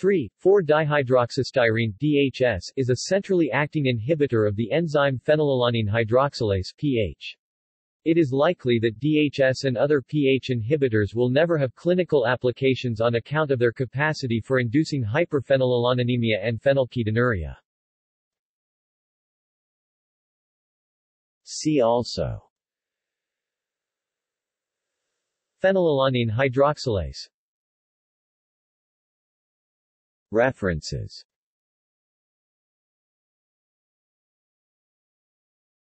3,4-dihydroxystyrene DHS is a centrally acting inhibitor of the enzyme phenylalanine hydroxylase PH. It is likely that DHS and other PH inhibitors will never have clinical applications on account of their capacity for inducing hyperphenylalaninemia and phenylketonuria. See also Phenylalanine hydroxylase References